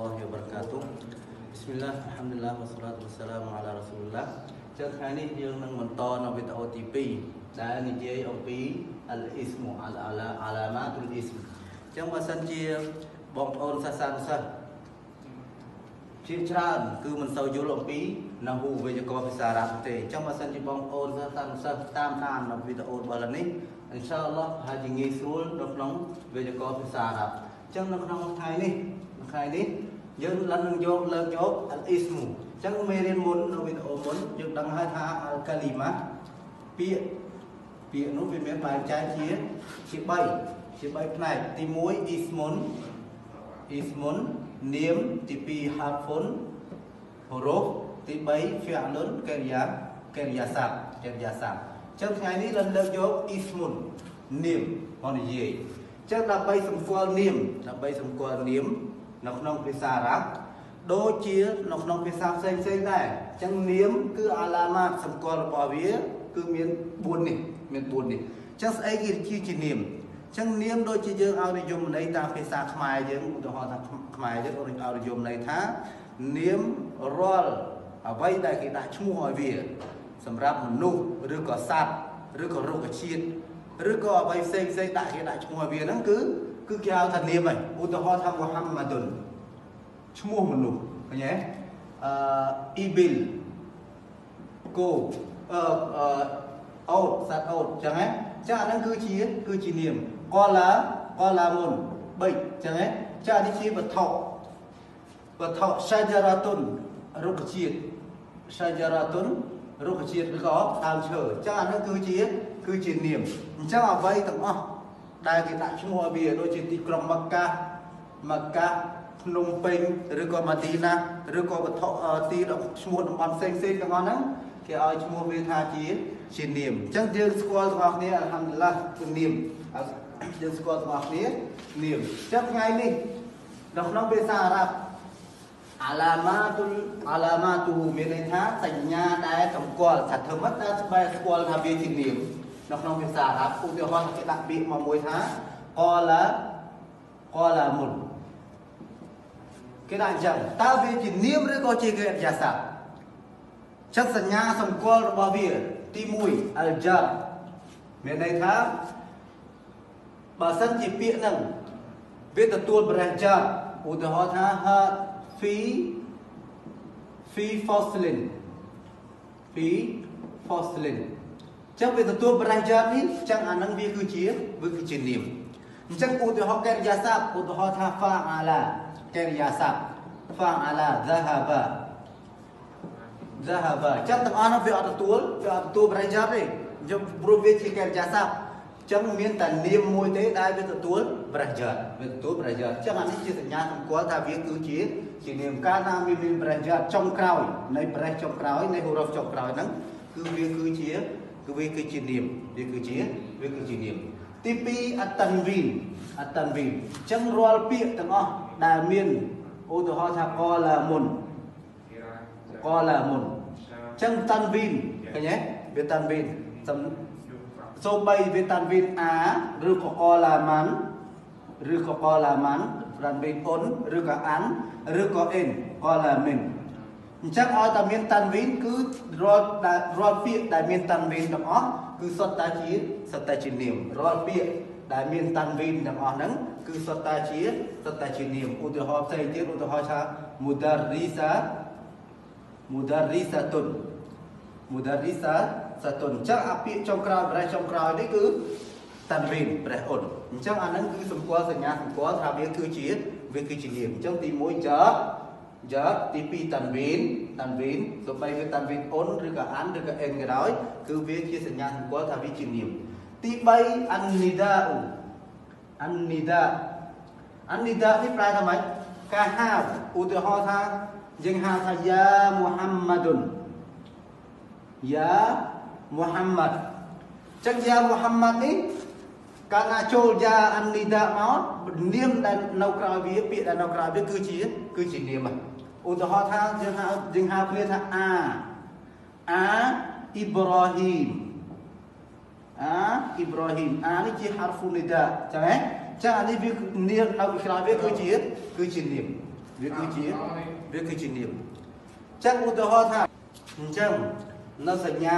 الله وبركاته بسم الله الحمد لله والصلاة والسلام على رسول الله ចឹងថ្ងៃនេះយើងនឹងបន្តនៅវីដេអូទី2ដែលនិយាយអំពី al ismu al ala alamatul ism ចឹងបើសិនជាបងប្អូនសាសនាសិស្សជាច្រើនគឺមិនសូវយល់អំពីនៅហូវេយ្យាករណ៍ភាសាអារ៉ាប់ទេអញ្ចឹងបើសិនជាបងប្អូនសិស្សតាមសិស្សតាមដាននៅវីដេអូរបស់នេះអ៊ីនសាអល់ឡោះហើយជាងាយស្រួលនៅក្នុងវេយ្យាករណ៍ភាសាអារ៉ាប់ អញ្ចឹងនៅក្នុងថ្ងៃនេះថ្ងៃនេះយើងឡើងនឹងយកលើកយកអលអ៊ីស្មូអញ្ចឹងមេរៀនមុននៅវីដេអូមុនយើងដឹងហើយថាអលកាលីម៉ាពាក្យពាក្យនោះវាមានបែងចែកជាជា3ជា3ផ្នែកទី1អ៊ីស្មុនអ៊ីស្មុននាមទី2ហាហ្វុនហូរូបទី3ហ្វាលុនកេរិយាកេរិយាស័ព្ទកេរិយាស័ព្ទអញ្ចឹងថ្ងៃនេះលើកយកអ៊ីស្មុននាមមកនិយាយ ចឹងដើម្បីសម្គាល់នាមដើម្បីសម្គាល់នាមនៅក្នុងភាសាអារ៉ាប់ដូចជានៅក្នុងភាសាផ្សេងផ្សេងដែរអញ្ចឹងនាមគឺអាឡាម៉ាតសម្គាល់របស់វា គឺមាន4នេះមាន4នេះអញ្ចឹងស្អីគេជាជានាមអញ្ចឹងនាមដូចជាយើងឲ្យនិយមន័យតាមភាសាខ្មែរយើងឧទាហរណ៍ថាខ្មែរយើងឲ្យនិយមន័យថានាមរាល់អ្វីដែលគេដាក់ឈ្មោះឲ្យវា សម្រាប់មនុស្សឬក៏សត្វឬក៏រុក្ខជាតិ ឬក៏អ្វីផ្សេងផ្សេងដាក់គេដាក់ឈ្មោះវាហ្នឹងគឺគឺគេហៅថានាមហីឧទាហរណ៍ថាមូហាម៉ាឌុនឈ្មោះមនុស្សឃើញទេអឺអ៊ីប៊ីលកូអឺអឺអូតសាត់អូតអញ្ចឹងហ៎ចាអាហ្នឹងគឺជាគឺជានាមកឡាកឡាមុន3អញ្ចឹងហ៎ចានេះជាវត្ថុវត្ថុសាជារ៉ាតុនរុក្ខជាតិសាជារ៉ាតុន រុក្ខជាតិឬក៏ដើមឈើអញ្ចឹងអានោះគឺជាគឺជានាមអញ្ចឹងអ្វីទាំងអស់ដែលគេដាក់ឈ្មោះឲ្យវាដូចជាទីក្រុងមកាមកាភ្នំពេញឬក៏ម៉ាឌីណាឬក៏វត្ថុទីឈ្មោះតំបន់ផ្សេងផ្សេងទាំងអស់ហ្នឹងគេឲ្យឈ្មោះវាថាជាជានាមអញ្ចឹងយើងស្គាល់ទាំងអស់គ្នាអัลฮัมឌុលឡាគឺនាមយើងស្គាល់ទាំងអស់គ្នានាមអញ្ចឹងថ្ងៃនេះនៅក្នុងភាសាអារ៉ាប់ អាឡាម៉ាទុលអាឡាម៉ាទូមានន័យថាសញ្ញាដែលសម្គាល់ថាធ្វើម៉េចដែលស្បែស្គាល់ថាវាជានាមនៅក្នុងភាសាអារ៉ាប់ឧទាហរណ៍គេដាក់ពាក្យមកមួយថាកលាកលាមុនគេដាក់អញ្ចឹងតើវាជានាមឬក៏ជាកិរិយាសព្ទចិត្តសញ្ញាសម្គាល់របស់វាទី1អលជាមានន័យថាបើសិនជាពាក្យហ្នឹងវាទទួលប្រះចាឧទាហរណ៍ថាហា phi phi fossilin phi fossilin ចឹងវាទទួលប្រេះយើងនេះចឹងអានឹងវាគឺជាវាគឺជានាមអញ្ចឹងឧទាហរណ៍កិរិយាសព្ទឧទាហរណ៍ថា fa'ala កិរិយាសព្ទ fa'ala dhahaba dhahaba ចឹងទាំងអស់នោះវាអត់ទទួលវាអត់ទទួលប្រេះយើងទេយើងព្រោះវាជាកិរិយាសព្ទ ចឹងមានតែនាមមួយទេដែលវាទទួលប្រយោជន៍វាទទួលប្រយោជន៍ចឹងអានេះជាសញ្ញាសម្គាល់ថាវាគឺជាជានាមកាលណាមានមានប្រយោជន៍ចុងក្រោយនៃប្រេះចុងក្រោយនៃហូរ៉ូចុងក្រោយហ្នឹងគឺវាគឺជាគឺវាគឺជានាមវាគឺជាវាគឺជានាមទី2អតិនវីនអតិនវីនចឹងរាល់ពាក្យទាំងអស់ដែលមានឧទាហរណ៍ថាកលាមុនកលាមុនចឹងតាន់វីនឃើញទេវាតាន់វីនសំ số 3 vitamin A ឬក៏អឡាម៉ាន់ឬក៏អឡាម៉ាន់រ៉ាន់វីអ៊ុនឬក៏អានឬក៏អេនអឡាមីនអញ្ចឹងឲ្យតែមានតាន់វីនគឺរាល់រាល់ពាក្យដែលមានតាន់វីនទាំងអស់គឺសុទ្ធតែជាសុទ្ធតែជានាមរាល់ពាក្យដែលមានតាន់វីនទាំងអស់ហ្នឹងគឺសុទ្ធតែជាសុទ្ធតែជានាមឧទាហរណ៍ផ្សេងទៀតឧទាហរណ៍ថា mudarrisa mudarrisatun mudarrisa សាទុនអញ្ចឹងអាពាកចុងក្រោយប្រេះចុងក្រោយនេះគឺតាន់រីនប្រេះអ៊ុនអញ្ចឹងអាហ្នឹងគឺសម្គាល់សញ្ញាសម្គាល់ថាវាគឺជាវាគឺជានាមអញ្ចឹងទី1ចើយ៉ាទី2តាន់វីនតាន់វីនសូម្បីវាតាន់វីនអ៊ុនឬក៏អានឬក៏អេនក៏ដោយគឺវាជាសញ្ញាសម្គាល់ថាវាជានាមទី3អាននីដាអ៊ូអាននីដាអាននីដានេះប្រែថាម៉េចការហៅឧទាហរណ៍ថាយើងហៅថាយ៉ាមូហាំម៉ាឌុនយ៉ា មូហាម៉ាត់អញ្ចឹងយ៉ាមូហាម៉ាត់នេះកាលណាចូលយ៉ាអានីដាមកនាមដែលនៅក្រោយវាពាក្យដែលនៅក្រោយវាគឺជាគឺជានាមឧទាហរណ៍ថាយើងហៅយើងហៅគ្នាថាអាអាអ៊ីប្រាហ៊ីមអាអ៊ីប្រាហ៊ីមអានេះជា harfu nida ចឹងហ៎ចានេះវានាមនៅក្រោយវាគឺជាគឺជានាមវាគឺជាវាគឺជានាមចឹងឧទាហរណ៍ថាអញ្ចឹង នៅសញ្ញា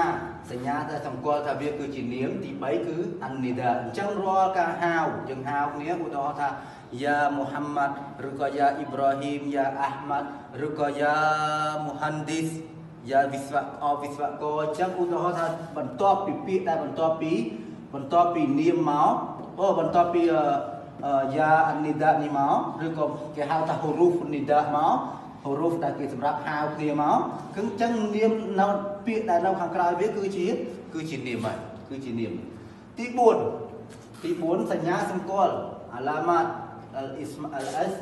សញ្ញាដែលសម្គាល់ថាវាគឺជានាមទី3គឺអានីដាអញ្ចឹងរាល់ការហៅយើងហៅគ្នាឧទាហរណ៍ថាយ៉ាមូហាម៉ាត់ឬក៏យ៉ាអ៊ីប្រាហ៊ីមយ៉ាអាហ្មាត់ឬក៏យ៉ាមូហាន់ឌីសយ៉ាវិស្វករវិស្វករអញ្ចឹងឧទាហរណ៍ថាបន្ទាប់ពីពាក្យដែលបន្ទាប់ពីបន្ទាប់ពីនាមមកអូបន្ទាប់ពីយ៉ាអានីដានេះមកឬក៏គេហៅថាហូរូហ្វនីដាមក ហូរូហ្វដែលគេសម្រាប់ហៅគ្នាមកគឺអញ្ចឹងនាមនៅពាក្យដែលនៅខាងក្រៅវាគឺជាគឺជានាមហើយគឺជានាមទី4ទី4សញ្ញាសម្គាល់អាឡាម៉ាតអលអ៊ីស្មាអលអស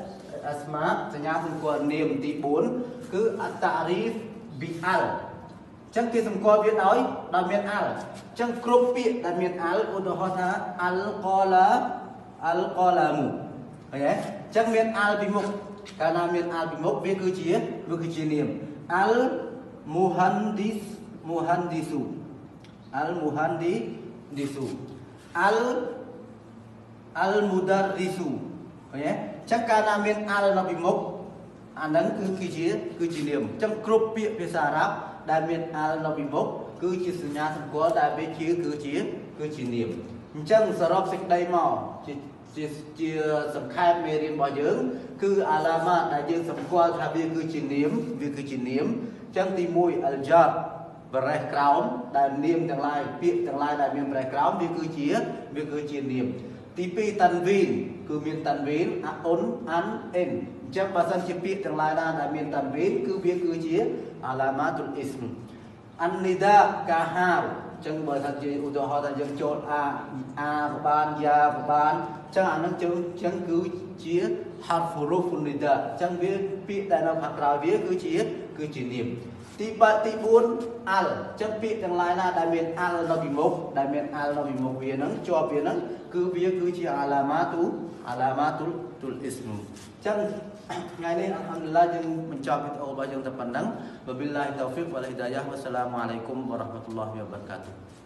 អស្មាសញ្ញាសម្គាល់នាមទី4គឺអតារីហ្វប៊ីអលចឹងគេសម្គាល់វាដោយដោយមានអលចឹងគ្រប់ពាក្យដែលមានអលឧទាហរណ៍ថាអលកឡាអលកឡាមូឃើញទេចឹងមានអលពីមុខ កាលណាមានអលពីមុខវាគឺជាវាគឺជានាមអលមូហាន់ឌីសមូហាន់ឌីស៊ូអលមូហាន់ឌីឌីស៊ូអលអលមូដារីស៊ូឃើញទេចឹងកាលណាមានអលនៅពីមុខអាហ្នឹងគឺគឺជាគឺជានាមចឹងគ្រប់ពាក្យភាសាអារ៉ាប់ដែលមានអលនៅពីមុខគឺជាសញ្ញាសម្គាល់ដែលវាជាគឺជាគឺជានាមអញ្ចឹងសរុបសេចក្តីមកជា ជាជាសង្ខេបមេរៀនរបស់យើង គឺអាឡាម៉ាដែលយើងសម្គាល់ថាវាគឺជានាមវាគឺជានាមអញ្ចឹងទី1អលយ៉ាត់បរេះក្រោមដែលនាមទាំងឡាយពាក្យទាំងឡាយដែលមានបរេះក្រោមវាគឺជាវាគឺជានាមទី2តាន់វីនគឺមានតាន់វីនអាអ៊ុនអានអិនអញ្ចឹងបើសិនជាពាក្យទាំងឡាយណាដែលមានតាន់វីនគឺវាគឺជាអាឡាម៉ាតុលអ៊ីស្មអាននីដាកាហាវ ចឹងបើថាជាឧទាហរណ៍ថាយើងចូលអាអាក៏បានយ៉ាក៏បានចឹងអានឹងចឹងចឹងគឺជា harfuruf nida ចឹងវាពាក្យដែលនៅខាងក្រៅវាគឺជាគឺជានាម ទីបាទី4 al ចឹងពាក្យទាំងឡាយណាដែលមាន al នៅពីមុខដែលមាន al នៅពីមុខវាហ្នឹងជាប់វាហ្នឹងគឺវាគឺជា alamatu alamatul tul ism ចឹងថ្ងៃនេះអល់ហាំឌុលឡាយើងបញ្ចប់វីដេអូរបស់យើងតែប៉ុណ្ណឹងវបិលឡាហ៊ីតោហ្វិកវ៉ាលហ៊ីដាយ៉ាវ៉ាសសាឡាមអាឡៃគុំវ៉ារ៉ាហ្មាតុលឡាហ៊ីវ៉ាបារកាតុហ៍